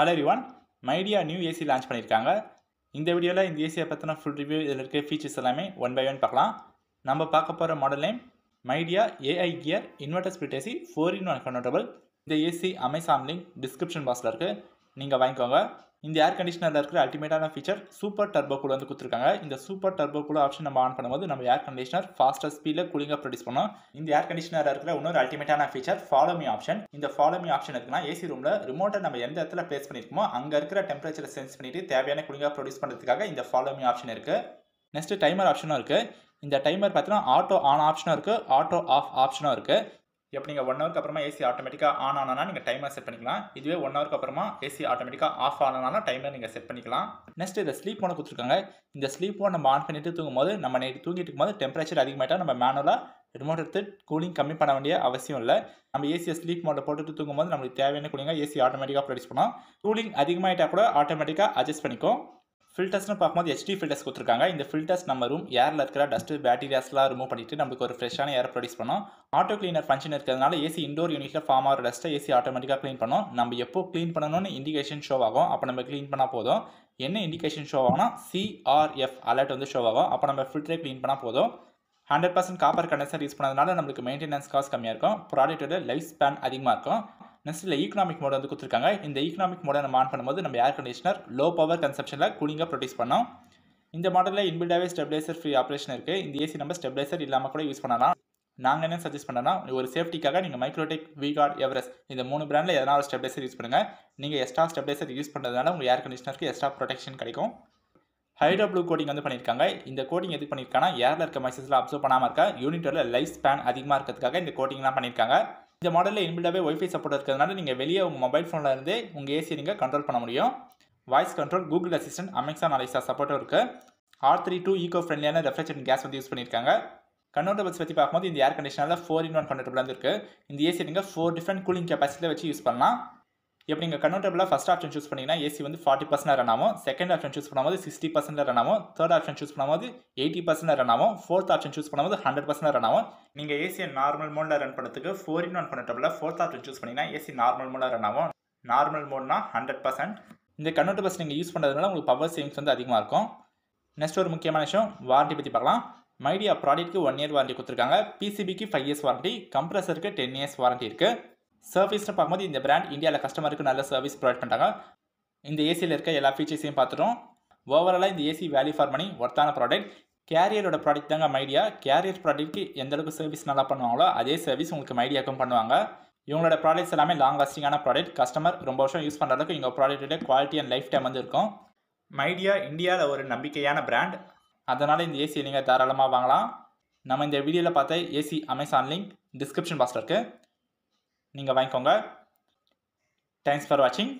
Hello one Midea new AC launch பண்ணியிருக்காங்க. இந்த வீடியோவில் இந்த ஏசியை பற்றின ஃபுல் ரிவ்யூ இதில் இருக்க ஃபீச்சர்ஸ் எல்லாமே ஒன் பை ஒன் பார்க்கலாம். நம்ம பார்க்க போகிற model name Midea AI gear inverter split AC four in one convertible இந்த ஏசி அமேசான் லிங்க் டிஸ்கிரிப்ஷன் பாக்ஸில் இருக்குது நீங்கள் வாங்கிக்கோங்க. இந்த ஏர் கண்டிஷனரில் இருக்கிற அல்டிமேட்டான ஃபீச்சர் சூப்பர் டர்போ கூட வந்து கொடுத்துருக்காங்க. இந்த சூப்பர் டர்போ கூட ஆப்ஷன் நம்ம ஆன் பண்ணும்போது நம்ம ஏர் கண்டிஷனர் ஃபாஸ்டர் ஸ்பீடில் கூலிங்காக ப்ரொடியூஸ் பண்ணோம். இந்த ஏர் கண்டிஷனரில் இருக்கிற இன்னொரு அல்டிமேட்டான ஃபீச்சர் ஃபாலோ மீ ஆப்ஷன் இந்த ஃபாலோ மீ ஆப்ஷன் இருக்குன்னா ஏசி ரூமில் ரிமோட்டை நம்ம எந்த இடத்துல பிளேஸ் பண்ணியிருக்கோமோ அங்கே இருக்கிற டெம்பரேச்சரை சென்ஸ் பண்ணிட்டு தேவையான கூலிங்காக ப்ரொடியூஸ் பண்ணுறதுக்காக இந்த ஃபாலோ மீ ஆப்ஷன் இருக்குது நெக்ஸ்ட் டைமர் ஆப்ஷனும் இருக்குது இந்த டைமர் பார்த்தீங்கன்னா ஆட்டோ ஆன் ஆப்ஷனும் இருக்குது ஆட்டோ ஆஃப் ஆப்ஷனும் இருக்குது இப்போ நீங்கள் ஒன் ஹவருக்கு அப்புறமா ஏசி ஆட்டோமேட்டிக்காக ஆன் ஆனால் நீங்கள் டைமர் செட் பண்ணிக்கலாம். இதுவே ஒன் ஹவருக்கு அப்புறமா ஏசி ஆட்டோமேட்டிக்காக ஆஃப் ஆனாலும் டைமர் நீங்கள் செட் பண்ணிக்கலாம். நெக்ஸ்ட் இதை ஸ்லீப் மோட கொடுத்துருக்காங்க. இந்த ஸ்லீப் மோட் நம்ம ஆன் பண்ணிட்டு தூங்கும் போது நம்ம நைட்டு தூங்கிட்டு இருக்கும்போது டெம்பரேச்சர் அதிகமாயிட்டா நம்ம மேனுவலாக ரிமோட் எடுத்து கூலிங் கம்மி பண்ண வேண்டிய அவசியம் இல்லை. நம்ம ஏசியை ஸ்லீப் மோட்டில் போட்டுட்டு தூங்கும்போது நம்மளுக்கு தேவையான கூலிங்காக ஏசி ஆட்டோமேட்டிக்காக ப்ரொடியூஸ் பண்ணோம். கூலிங் அதிகமாகிட்டா கூட ஆட்டோமேட்டிக்காக அட்ஜஸ்ட் பண்ணிக்கும் ஃபில்டர்ஸ்னு பார்க்கும்போது ஹெச்டி ஃபில்டர்ஸ் கொடுத்துருக்காங்க. இந்த ஃபில்டர்ஸ் நம்ம ரூம் ஏரில் இருக்கிற டஸ்ட்டு பேக்டீரியாஸ்லாம் ரிமூவ் பண்ணிட்டு நமக்கு ஒரு ஃப்ரெஷ்ஷான ஏர் ப்ரொடியூஸ் பண்ணோம். ஆட்டோ கிளீனர் ஃபங்க்ஷன் இருக்கிறதுனால ஏசி இண்டோர் யூனிட்டில் ஃபார்ம் ஆகிற டஸ்ட்டை ஏசி ஆட்டோமேட்டிக்காக க்ளீன் பண்ணோம். நம்ம எப்போ க்ளீன் பண்ணணும்னு இண்டிகேஷன் ஷோ ஆகும் அப்போ நம்ம க்ளீன் பண்ணால் போதும். என்ன இண்டிகேஷன் ஷோ ஆகும்னா சிஆர்எஃப் அலர்ட் வந்து ஷோ ஆகும். அப்போ நம்ம ஃபில்டரை க்ளீன் பண்ணால் போதும். Hundred percent copper condenser use பண்ணதுனால நம்மளுக்கு மெயின்டெனன்ஸ் காஸ்ட் கம்மியாக இருக்கும். ப்ராடக்ட்டோட லைஃப் ஸ்பேன் அதிகமாக இருக்கும். நெக்ஸ்ட் இல்லை ஈக்கனாமிக் மோட் வந்து கொடுத்துருக்காங்க. இந்த ஈக்கனாமிக் மோடை நம்ம ஆன் பண்ணும்போது நம்ம ஏர் கண்டிஷனர் லோ பவர் கன்சப்ஷனில் கூலிங்காக ப்ரொடியூஸ் பண்ணோம் இந்த மாடலில் இன்பில்டாகவே ஸ்டெபிலைசர் ஃப்ரீ ஆப்ரேஷன் இருக்குது இந்த ஏசி நம்ம ஸ்டெபிலைசர் இல்லாமல் கூட யூஸ் பண்ணலாம். நாங்கள் என்ன சஜஸ்ட் பண்ணோன்னா ஒரு சேஃப்டிக்காக நீங்கள் மைக்ரோடெக் விகார்ட் எவரெஸ்ட் இந்த மூணு பிராண்டில் எதனா ஒரு ஸ்டெபிலைசர் யூஸ் பண்ணுங்கள் நீங்கள் எக்ஸ்ட்ரா ஸ்டெபிலைசர் யூஸ் பண்ணுறதுனால உங்கள் ஏர் கண்டிஷனருக்கு எக்ஸ்ட்ரா ப்ரொடெக்ஷன் கிடைக்கும். ஹைட்ரோ ப்ளூ கோட்டிங் வந்து பண்ணியிருக்காங்க. இந்த கோட்டிங் எதுக்கு பண்ணியிருக்காங்கன்னா ஏரில் இருக்க மைசஸில் அப்சர்வ் பண்ணாமல் இருக்கா யூனிட்டோட லைஃப் ஸ்பேன் அதிகமாக இருக்கிறதுக்காக இந்த கோட்டிங்லாம் பண்ணியிருக்காங்க. இந்த மாடலில் இன்பில்டாகவே ஒய்ஃபை சப்போர்ட் இருக்கிறதுனால நீங்கள் வெளியே உங்கள் மொபைல் ஃபோனில் இருந்தே உங்கள் ஏசி நீங்கள் கண்ட்ரோல் பண்ண முடியும். Voice control Google Assistant Amazon Alexa சப்போர்ட்டும் இருக்குது ஆர் த்ரீ டூ ஈகோ ஃப்ரெண்ட்லியான ரெஃப்ரிஜரேட் கேஸ் வந்து யூஸ் பண்ணியிருக்காங்க. கன்வெர்டபிள்ஸ் பற்றி பார்க்கும்போது இந்த ஏர் கண்டிஷனரில் ஃபோர் இன் ஒன் கன்வெர்டபிள் வந்து இருக்குது இந்த ஏசி நீங்கள் ஃபோர் டிஃப்ரெண்ட் கூலிங் கெப்பாசிட்டியில் வச்சு யூஸ் பண்ணலாம். இப்போ நீங்கள் கன்வெர்டபிளாக ஃபஸ்ட் ஆப்ஷன் சூஸ் பண்ணிங்கன்னா ஏசி வந்து ஃபார்ட்டி பர்சன்ட் ரன் ஆகும். செகண்ட் ஆப்ஷன் சூஸ் பண்ணும்போது சிக்ஸ்டி பர்சன்ட் ரன் ஆகும். தேர்ட் ஆப்ஷன் சூஸ் பண்ணும்போது எயிட்டி பர்சன்ட் ரன் ஆகும். ஃபோர்த் ஆப்ஷன் சூஸ் பண்ணும்போது ஹண்ட்ரட் பர்சன்ட் ரன் ஆகும். நீங்கள் ஏசியை நார்மல் மோடில் ரன் பண்ணுறதுக்கு ஃபோர் இன் ஒன் கன்வெர்டபிளில் ஃபோர்த் ஆப்ஷன் சூஸ் பண்ணிங்கன்னா ஏசி நார்மல் மோடில் ரன் ஆகும். நார்மல் மோட்னா ஹண்ட்ரட் பர்சன்ட் இந்த கன்வெர்டபிள்ஸ் நீங்கள் யூஸ் பண்ணுறதுனால உங்களுக்கு பவர் சேவிங்ஸ் வந்து அதிகமாக இருக்கும். நெக்ஸ்ட் ஒரு முக்கியமான விஷயம் வாரண்டி பற்றி பார்க்கலாம். மைடியா ப்ராடக்ட்க்கு ஒன் இயர் வாரண்டி கொடுத்துருக்காங்க. பிசிபிக்கு ஃபைவ் இயர்ஸ் வாரண்டி கம்ப்ரஸருக்கு டென் இயர்ஸ் வாரண்டி இருக்குது சர்வீஸ்னு பார்க்கும்போது இந்த பிராண்ட் இந்தியாவில் கஸ்டமருக்கு நல்ல சர்வீஸ் ப்ரொவைட் பண்ணுறாங்க இந்த ஏசியில் இருக்க எல்லா ஃபீச்சர்ஸையும் பார்த்துட்டோம். ஓவராலாக இந்த ஏசி வேல்யூ ஃபார் மணி ஒர்த்தான ப்ராடக்ட் கேரியரோட ப்ராடக்ட் தாங்க மைடியா கேரியர் ப்ராடக்ட்க்கு எந்த அளவுக்கு சர்வீஸ் நல்லா பண்ணுவாங்களோ அதே சர்வீஸ் உங்களுக்கு மைடியாக்கும் பண்ணுவாங்க. இவங்களோட ப்ராடக்ட்ஸ் எல்லாமே லாங் லாஸ்டிங்கான ப்ராடக்ட் கஸ்டமர் ரொம்ப வருஷம் யூஸ் பண்ணுற அளவுக்கு இவங்க ப்ராடக்ட்டோட குவாலிட்டி அண்ட் லைஃப் டைம் வந்து இருக்கும். மைடியா இந்தியாவில் ஒரு நம்பிக்கையான பிராண்ட் அதனால் இந்த ஏசியை நீங்கள் தாராளமாக வாங்கலாம். நம்ம இந்த வீடியோவில் பார்த்த ஏசி அமேசான் லிங்க் டிஸ்கிரிப்ஷன் பாக்ஸில் இருக்குது நீங்கள் வாங்கிக்கோங்க. தேங்க்ஸ் ஃபார் வாட்சிங்